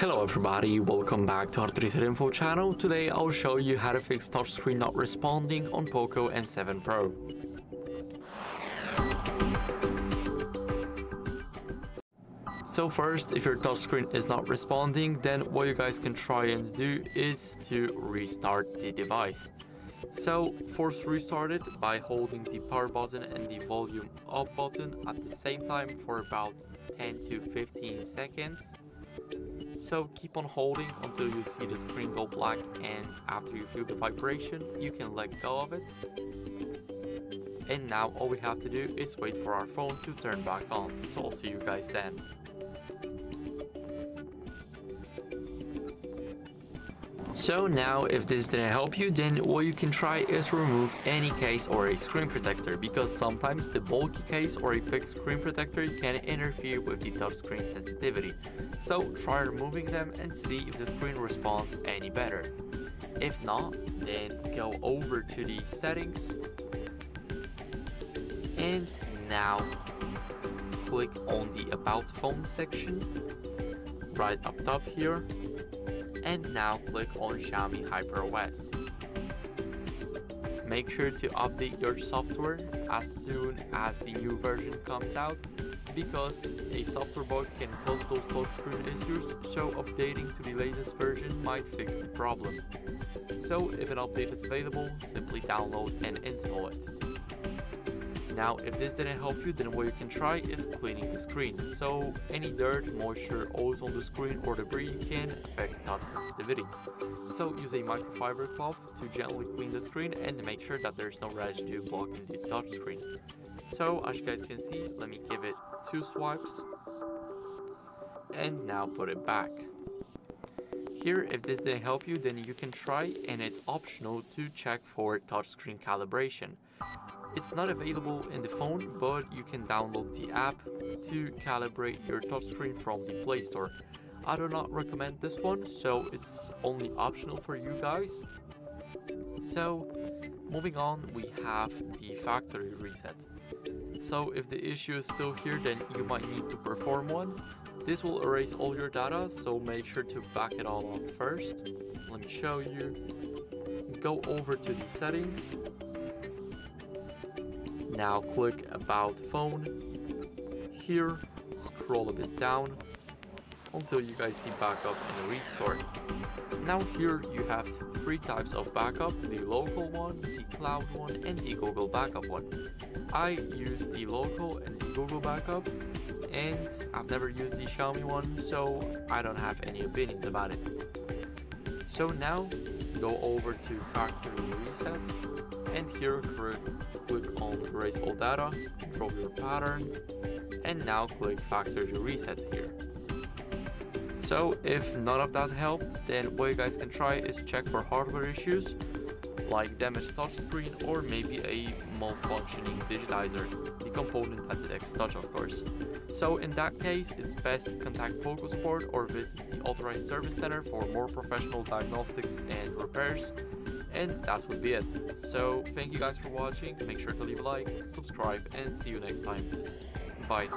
Hello everybody, welcome back to Reset Info channel. Today I'll show you how to fix touchscreen not responding on POCO M7 Pro. So first, if your touchscreen is not responding, then what you guys can try and do is to restart the device. So force restart it by holding the power button and the volume up button at the same time for about 10 to 15 seconds. So keep on holding until you see the screen go black and after you feel the vibration you can let go of it. And now all we have to do is wait for our phone to turn back on. So I'll see you guys then. So now if this didn't help you then what you can try is remove any case or a screen protector because sometimes the bulky case or a big screen protector can interfere with the touchscreen sensitivity. So try removing them and see if the screen responds any better. If not, then go over to the settings and now click on the about phone section right up top here and now click on Xiaomi HyperOS. Make sure to update your software as soon as the new version comes out because a software bug can cause those touchscreen issues, so updating to the latest version might fix the problem. So if an update is available, simply download and install it. Now, if this didn't help you, then what you can try is cleaning the screen. So any dirt, moisture, oils on the screen or debris can affect touch sensitivity. So use a microfiber cloth to gently clean the screen and make sure that there's no residue blocking the touch screen. So as you guys can see, let me give it two swipes and now put it back. Here, if this didn't help you, then you can try and it's optional to check for touchscreen calibration. It's not available in the phone, but you can download the app to calibrate your touchscreen from the Play Store. I do not recommend this one, so it's only optional for you guys. So, moving on, we have the factory reset. So if the issue is still here, then you might need to perform one. This will erase all your data, so make sure to back it all up first. Let me show you. Go over to the settings now click about phone. Here, scroll a bit down until you guys see backup and restore. Now here you have three types of backup, the local one, the cloud one and the Google backup one. I use the local and the Google backup and I've never used the Xiaomi one so I don't have any opinions about it. So now go over to factory reset and here click on erase all data, control your pattern, and now click factory reset here. So if none of that helped, then what you guys can try is check for hardware issues like damaged touchscreen or maybe a malfunctioning digitizer, the component that detects touch of course. So in that case, it's best to contact Poco Support or visit the authorized service center for more professional diagnostics and repairs and that would be it. So thank you guys for watching, make sure to leave a like, subscribe, and see you next time. Bye.